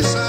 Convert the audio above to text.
Yes,